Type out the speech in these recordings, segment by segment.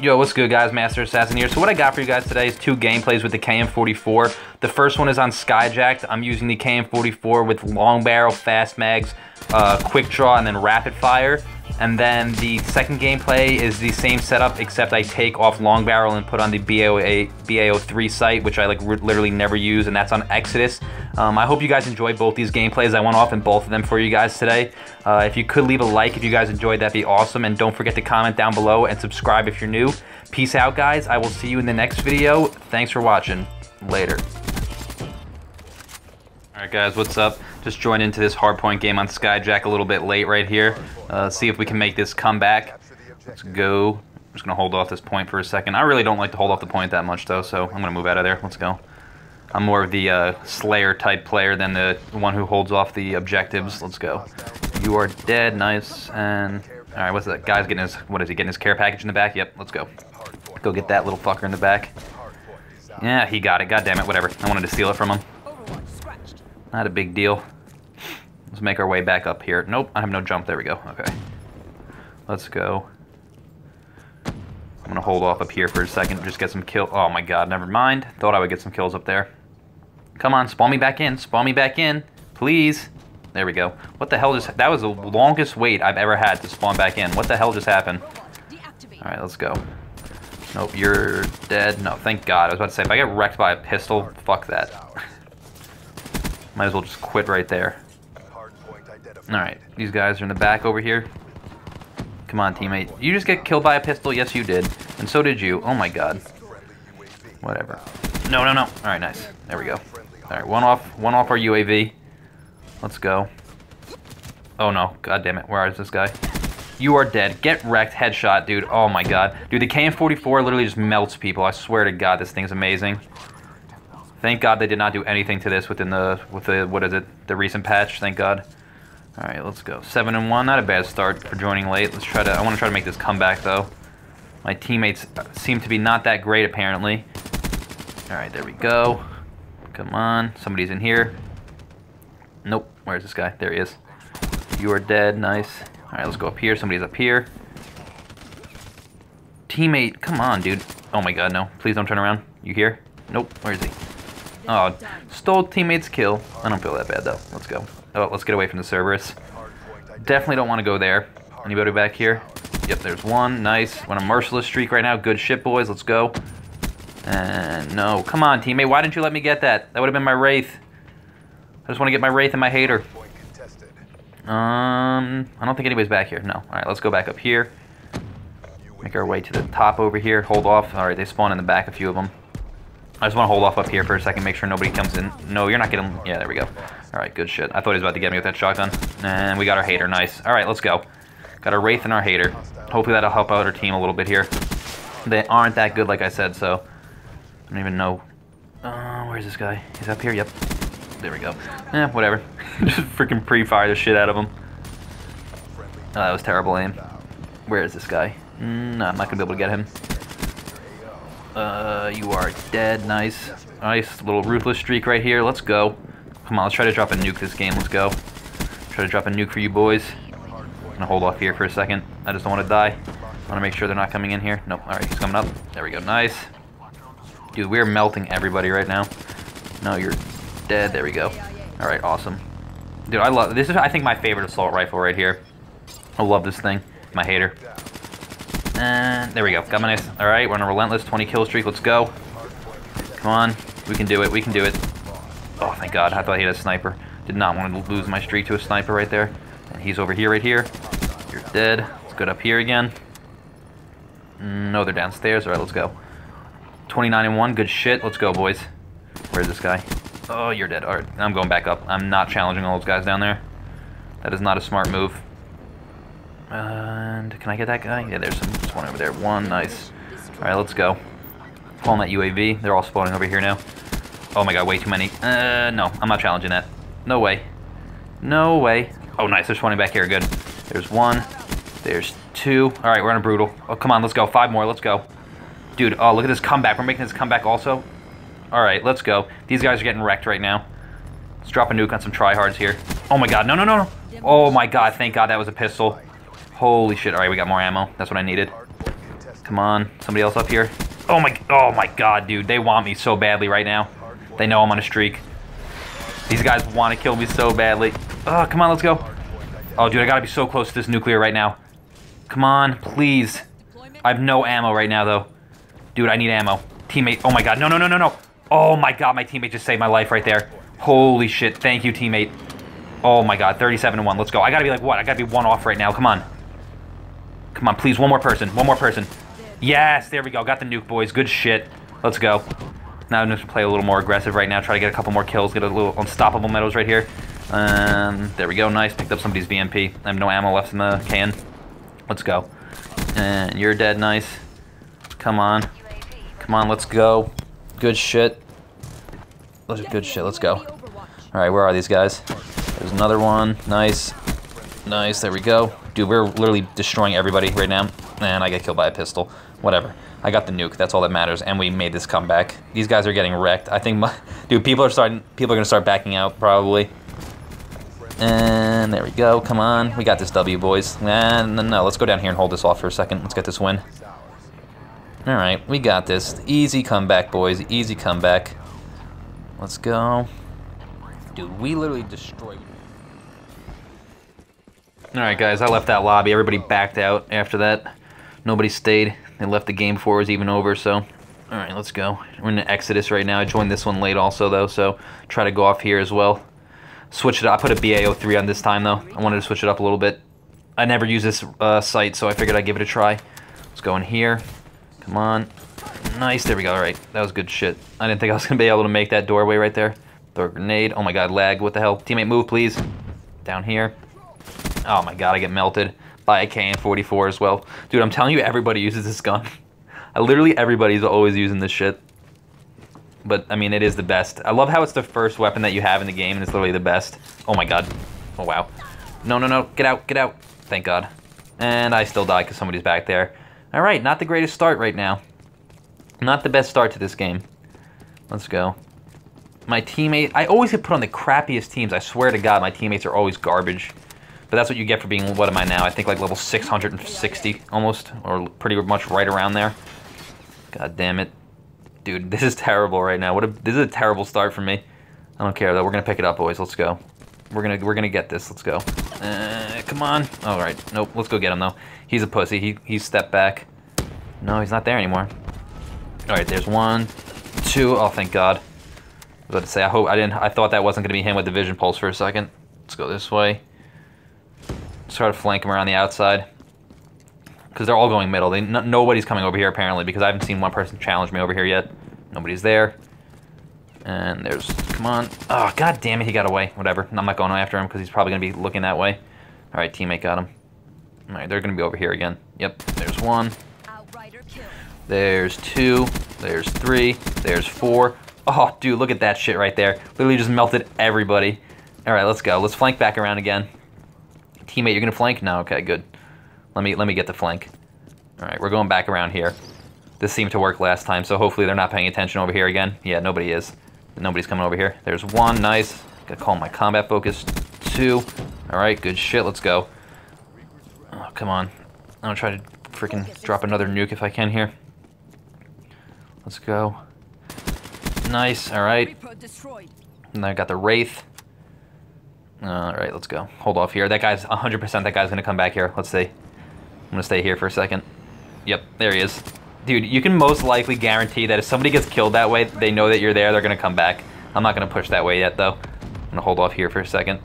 Yo, what's good guys? Master Assassin here. So what I got for you guys today is two gameplays with the KN44. The first one is on Skyjacked. I'm using the KN44 with long barrel, fast mags, uh, quick draw, and then rapid fire. And then the second gameplay is the same setup, except I take off long barrel and put on the BAO8, BAO3 sight, which I like literally never use, and that's on Exodus. Um, I hope you guys enjoyed both these gameplays. I went off in both of them for you guys today. Uh, if you could leave a like if you guys enjoyed, that'd be awesome. And don't forget to comment down below and subscribe if you're new. Peace out, guys. I will see you in the next video. Thanks for watching. Later. Alright guys, what's up? Just joined into this hardpoint game on Skyjack a little bit late right here. Uh, see if we can make this comeback. Let's go. I'm just going to hold off this point for a second. I really don't like to hold off the point that much though, so I'm going to move out of there. Let's go. I'm more of the uh, Slayer type player than the one who holds off the objectives. Let's go. You are dead. Nice. And, alright, what's that? Guy's getting his, what is he, getting his care package in the back? Yep, let's go. Go get that little fucker in the back. Yeah, he got it. God damn it, whatever. I wanted to steal it from him. Not a big deal. Let's make our way back up here. Nope, I have no jump. There we go. Okay. Let's go. I'm gonna hold off up here for a second, just get some kill. Oh my god, never mind. Thought I would get some kills up there. Come on, spawn me back in. Spawn me back in. Please. There we go. What the hell just... That was the longest wait I've ever had to spawn back in. What the hell just happened? Alright, let's go. Nope, you're dead. No, thank God. I was about to say, if I get wrecked by a pistol, fuck that. Might as well just quit right there. Alright, these guys are in the back over here. Come on, teammate. You just get killed by a pistol? Yes, you did. And so did you. Oh my god. Whatever. No, no, no. Alright, nice. There we go. Alright, one off, one off our UAV. Let's go. Oh no, god damn it. Where is this guy? You are dead. Get wrecked. Headshot, dude. Oh my god. Dude, the KN44 literally just melts people. I swear to god, this thing's amazing. Thank God they did not do anything to this within the with the what is it the recent patch. Thank God. All right, let's go. Seven and one, not a bad start for joining late. Let's try to. I want to try to make this comeback though. My teammates uh, seem to be not that great apparently. All right, there we go. Come on, somebody's in here. Nope. Where's this guy? There he is. You are dead. Nice. All right, let's go up here. Somebody's up here. Teammate, come on, dude. Oh my God, no! Please don't turn around. You here? Nope. Where is he? Oh, stole teammate's kill. I don't feel that bad though. Let's go. Oh, let's get away from the Cerberus. Definitely don't want to go there. Anybody back here? Yep, there's one. Nice. Want a merciless streak right now. Good shit, boys. Let's go. And no. Come on, teammate. Why didn't you let me get that? That would have been my Wraith. I just want to get my Wraith and my HATR. Um, I don't think anybody's back here. No. All right, let's go back up here. Make our way to the top over here. Hold off. All right, they spawn in the back, a few of them. I just want to hold off up here for a second, make sure nobody comes in. No, you're not getting... Yeah, there we go. All right, good shit. I thought he was about to get me with that shotgun. And we got our HATR. Nice. All right, let's go. Got our Wraith and our HATR. Hopefully that'll help out our team a little bit here. They aren't that good, like I said, so... I don't even know... Uh, where's this guy? He's up here? Yep. There we go. Eh, whatever. just freaking pre-fire the shit out of him. Oh, that was terrible aim. Where is this guy? Mm, no, I'm not going to be able to get him. Uh, you are dead. Nice. Nice little ruthless streak right here. Let's go. Come on, let's try to drop a nuke this game. Let's go. Try to drop a nuke for you boys. I'm gonna hold off here for a second. I just don't want to die. I want to make sure they're not coming in here. Nope. All right, he's coming up. There we go. Nice. Dude, we're melting everybody right now. No, you're dead. There we go. All right, awesome. Dude, I love this. Is I think my favorite assault rifle right here. I love this thing. My HATR. And there we go. Got my nice. All right, we're on a relentless 20 kill streak. Let's go. Come on. We can do it. We can do it. Oh, thank God. I thought he had a sniper. Did not want to lose my streak to a sniper right there. And he's over here, right here. You're dead. Let's go up here again. No, they're downstairs. All right, let's go. 29 and 1. Good shit. Let's go, boys. Where's this guy? Oh, you're dead. All right, I'm going back up. I'm not challenging all those guys down there. That is not a smart move. And can I get that guy? Yeah, there's some, there's one over there. One, nice. All right, let's go. Calling that UAV. They're all spawning over here now. Oh my god, way too many. Uh, no, I'm not challenging that. No way. No way. Oh, nice. There's 20 back here. Good. There's one. There's two. All right, we're on a brutal. Oh, come on. Let's go. Five more. Let's go. Dude, oh, look at this comeback. We're making this comeback also. All right, let's go. These guys are getting wrecked right now. Let's drop a nuke on some tryhards here. Oh my god. No, no, no, no. Oh my god. Thank god that was a pistol. Holy shit. Alright, we got more ammo. That's what I needed. Come on. Somebody else up here. Oh my, oh my god, dude. They want me so badly right now. They know I'm on a streak. These guys want to kill me so badly. Oh, come on, let's go. Oh, dude, I gotta be so close to this nuclear right now. Come on, please. I have no ammo right now, though. Dude, I need ammo. Teammate, oh my god, no, no, no, no, no. Oh my god, my teammate just saved my life right there. Holy shit, thank you, teammate. Oh my god, 37 to 1, let's go. I gotta be like, what? I gotta be one off right now, come on. Come on, please, one more person, one more person. Yes, there we go, got the nuke, boys. Good shit. Let's go. Now I'm just play a little more aggressive right now, try to get a couple more kills, get a little unstoppable medals right here. Um, there we go, nice. Picked up somebody's VMP. I have no ammo left in the can. Let's go. And you're dead, nice. Come on. Come on, let's go. Good shit. Good shit, let's go. Alright, where are these guys? There's another one. Nice. Nice, there we go. Dude, we're literally destroying everybody right now. And I get killed by a pistol. Whatever. I got the nuke. That's all that matters. And we made this comeback. These guys are getting wrecked. I think, my, dude, people are starting. People are gonna start backing out probably. And there we go. Come on, we got this W, boys. And no, let's go down here and hold this off for a second. Let's get this win. All right, we got this. Easy comeback, boys. Easy comeback. Let's go. Dude, we literally destroyed. All right, guys. I left that lobby. Everybody backed out after that. Nobody stayed. They left the game before it was even over, so... Alright, let's go. We're in Exodus right now. I joined this one late also, though, so try to go off here as well. Switch it up. I put a BA03 on this time, though. I wanted to switch it up a little bit. I never use this uh, sight, so I figured I'd give it a try. Let's go in here. Come on. Nice. There we go. All right. That was good shit. I didn't think I was going to be able to make that doorway right there. Throw a grenade. Oh, my God. Lag. What the hell? Teammate, move, please. Down here. Oh, my God. I get melted by a KN-44 as well. Dude, I'm telling you, everybody uses this gun. Literally everybody's always using this shit. But, I mean, it is the best. I love how it's the first weapon that you have in the game, and it's literally the best. Oh my god. Oh, wow. No, no, no. Get out, get out. Thank god. And I still die because somebody's back there. Alright, not the greatest start right now. Not the best start to this game. Let's go. My teammate... I always get put on the crappiest teams. I swear to god, my teammates are always garbage. But that's what you get for being, what am I now? I think like level 660 almost, or pretty much right around there. God damn it. Dude, this is terrible right now. What a, this is a terrible start for me. I don't care though. We're gonna pick it up, boys. Let's go. We're gonna we're gonna get this. Let's go. Uh, come on. All right. Nope. Let's go get him though. He's a pussy. He he stepped back. No, he's not there anymore. All right. There's one, two. Oh, thank God. I was about to say. I hope I didn't. I thought that wasn't gonna be him with the vision pulse for a second. Let's go this way try to flank them around the outside. Because they're all going middle. They, nobody's coming over here, apparently, because I haven't seen one person challenge me over here yet. Nobody's there. And there's... Come on. Oh, god damn it, he got away. Whatever. I'm not going after him, because he's probably going to be looking that way. Alright, teammate got him. Alright, they're going to be over here again. Yep, there's one. There's two. There's three. There's four. Oh, dude, look at that shit right there. Literally just melted everybody. Alright, let's go. Let's flank back around again. Teammate, you're gonna flank? No, okay, good. Let me let me get the flank. Alright, we're going back around here. This seemed to work last time, so hopefully they're not paying attention over here again. Yeah, nobody is. Nobody's coming over here. There's one, nice. Gotta call my combat focus. Two. Alright, good shit, let's go. Oh, come on. I'm gonna try to freaking drop another nuke if I can here. Let's go. Nice, alright. And I got the Wraith. All right, let's go. Hold off here. That guy's 100% that guy's going to come back here. Let's see. I'm going to stay here for a second. Yep, there he is. Dude, you can most likely guarantee that if somebody gets killed that way, they know that you're there, they're going to come back. I'm not going to push that way yet, though. I'm going to hold off here for a second.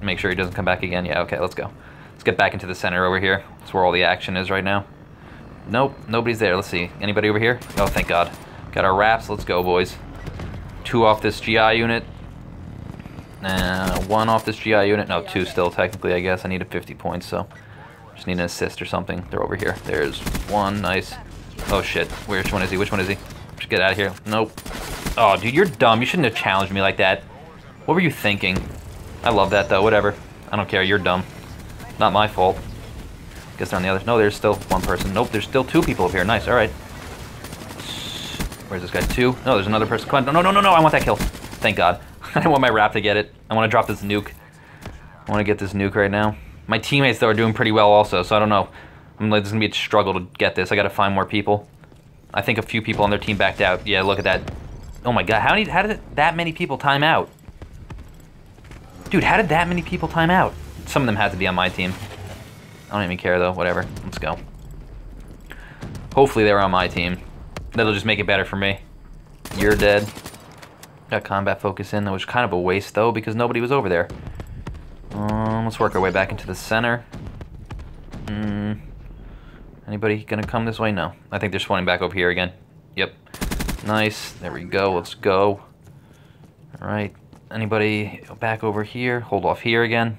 Make sure he doesn't come back again. Yeah, okay, let's go. Let's get back into the center over here. That's where all the action is right now. Nope, nobody's there. Let's see. Anybody over here? Oh, thank God. Got our wraps. Let's go, boys. Two off this GI unit. Uh, one off this GI unit. No, two still, technically, I guess. I needed 50 points, so just need an assist or something. They're over here. There's one. Nice. Oh, shit. Which one is he? Which one is he? Just get out of here. Nope. Oh, dude, you're dumb. You shouldn't have challenged me like that. What were you thinking? I love that, though. Whatever. I don't care. You're dumb. Not my fault. Guess they're on the other. No, there's still one person. Nope, there's still two people up here. Nice. All right. Where's this guy? Two? No, there's another person. Come on. No, no, no, no, no. I want that kill. Thank God. I want my wrap to get it. I want to drop this nuke. I want to get this nuke right now. My teammates, though, are doing pretty well also, so I don't know. I'm like, this is gonna be a struggle to get this. I gotta find more people. I think a few people on their team backed out. Yeah, look at that. Oh my god, how many? How did that many people time out? Dude, how did that many people time out? Some of them had to be on my team. I don't even care though. Whatever. Let's go. Hopefully they were on my team. That'll just make it better for me. You're dead. Got combat focus in, That was kind of a waste though because nobody was over there. Um, let's work our way back into the center. Hmm. Anybody gonna come this way? No. I think they're spawning back over here again. Yep. Nice. There we go. Let's go. Alright. Anybody back over here? Hold off here again.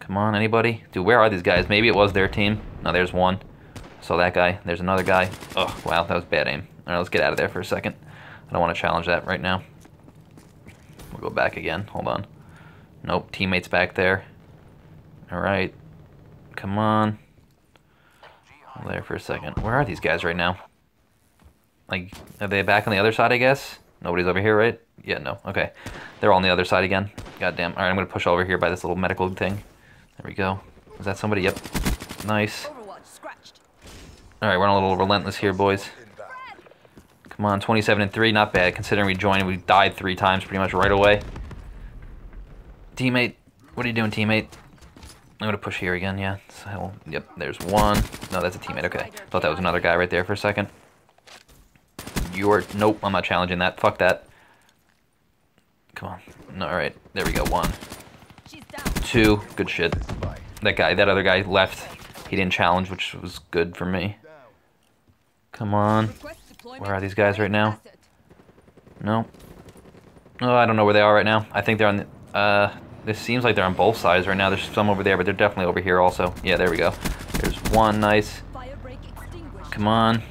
Come on, anybody? Dude, where are these guys? Maybe it was their team. No, there's one. Saw that guy. There's another guy. Oh, wow, that was bad aim. Alright, let's get out of there for a second. I don't want to challenge that right now. We'll go back again. Hold on. Nope, teammates back there. Alright. Come on. There for a second. Where are these guys right now? Like, are they back on the other side, I guess? Nobody's over here, right? Yeah, no. Okay. They're all on the other side again. God damn. Alright, I'm going to push over here by this little medical thing. There we go. Is that somebody? Yep. Nice. Alright, we're on a little relentless here, boys. Come on, 27 and 3. Not bad, considering we joined. We died three times pretty much right away. Teammate. What are you doing, teammate? I'm to push here again, yeah. So, yep, there's one. No, that's a teammate. Okay. Thought that was another guy right there for a second. You're... Nope, I'm not challenging that. Fuck that. Come on. Alright. There we go. One. Two. Good shit. That guy, that other guy left. He didn't challenge, which was good for me. Come on. Where are these guys right now? No. Oh, I don't know where they are right now. I think they're on the... Uh, this seems like they're on both sides right now. There's some over there, but they're definitely over here also. Yeah, there we go. There's one. Nice. Come on.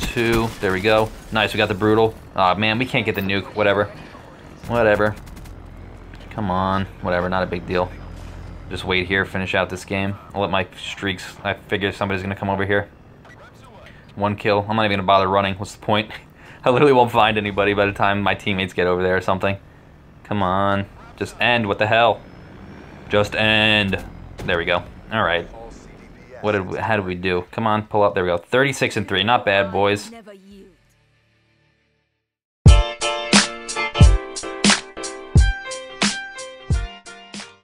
Two. There we go. Nice, we got the Brutal. Aw, oh, man, we can't get the nuke. Whatever. Whatever. Come on. Whatever, not a big deal. Just wait here, finish out this game. I'll let my streaks... I figure somebody's going to come over here. One kill. I'm not even to bother running. What's the point? I literally won't find anybody by the time my teammates get over there or something. Come on. Just end. What the hell? Just end. There we go. All right. What did we, how did we do? Come on, pull up. There we go. 36 and 3. Not bad, boys.